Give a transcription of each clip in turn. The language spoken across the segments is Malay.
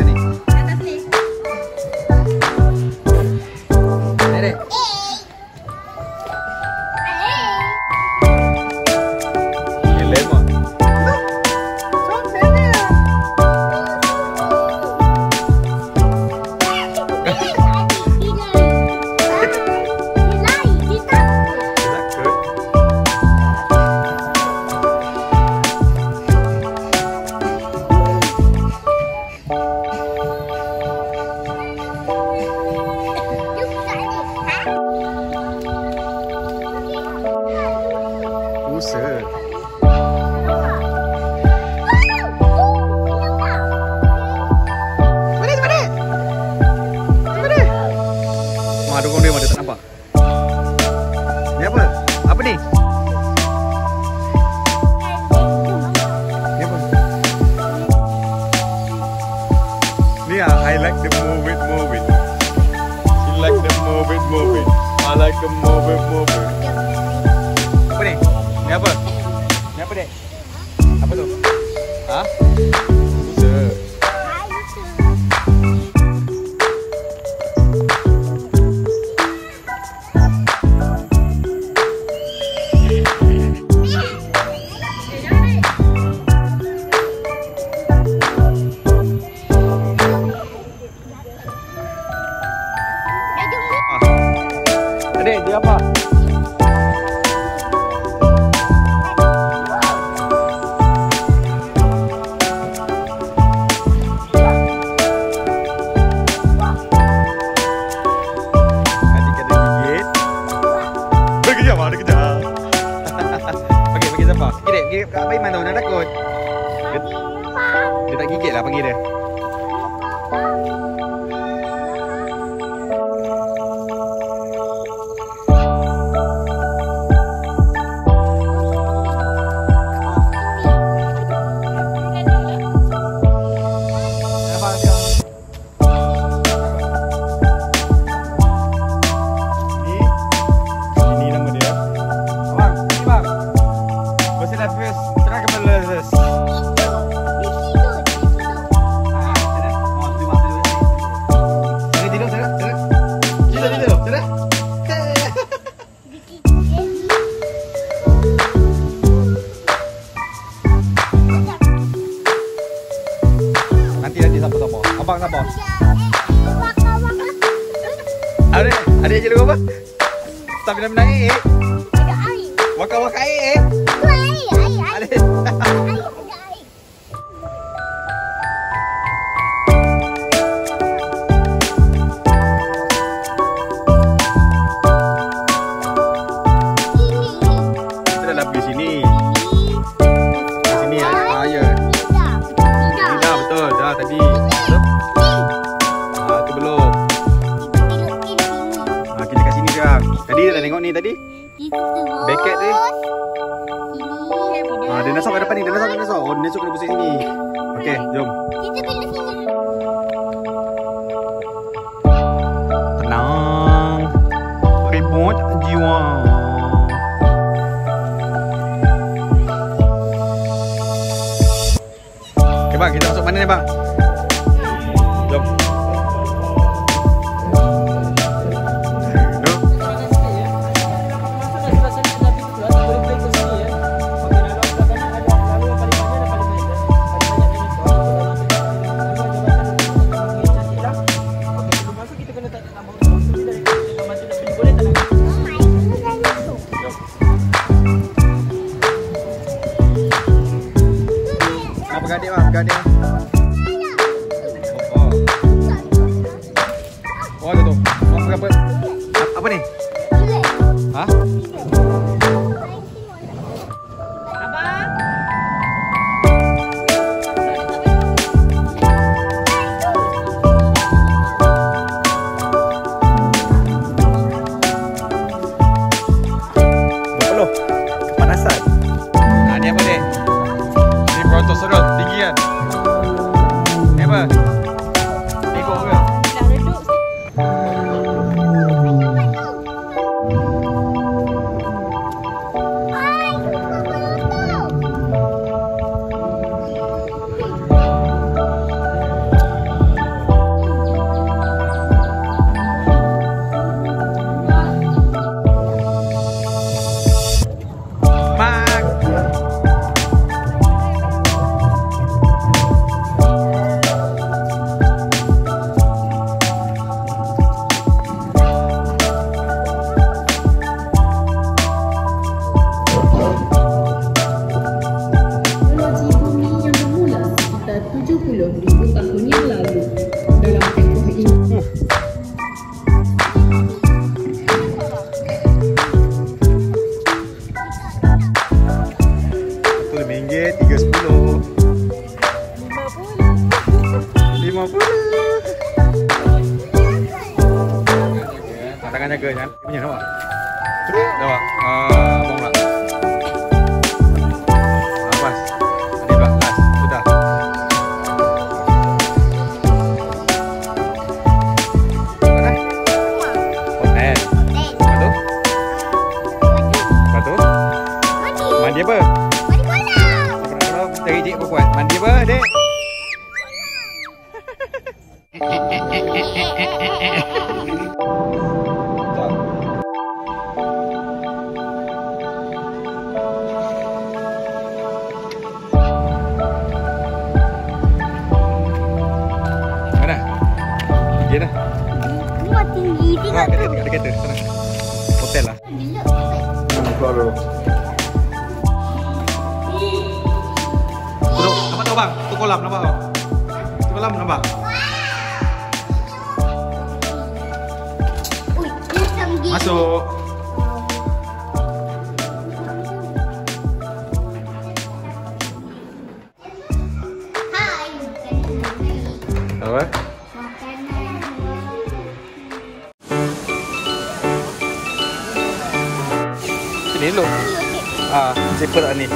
Saturday. gigit. Kat Abang Iman tau Dah takut? Dia, dia tak gigit lah panggil dia. bang abang. Ada ada jadi apa? Tapi nak naik. Waka waka eh. Ya. Tadi dia tengok ni tadi? Beket tu. Ini. Ah, dia nasok kat depan ni. Dia nasok. Oh, dia nasok kena pusing sini. Okey, jom. Kita pergi sini. Tenang. Ribut jiwa. Okey, bang. Kita masuk mana ni, bang? Goddamn. Mana? Okey dah. Dua tinggi, tiga tinggi. Dekat dekat dekat sana. Hotel lah. Bila? Bila? Bila? Bila? Bila? Bila? Bila? Bila? nampak. Bila? Bila? Bila? Bila? Masuk. Hai. Apa? Makanan. Ini lo. Ah, zipper lah ni?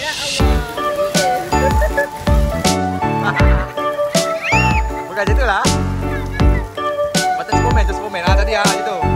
Ya Bukan situ lah. Ah, ah, macam sepomen, macam sepomen lah tadi ya, itu.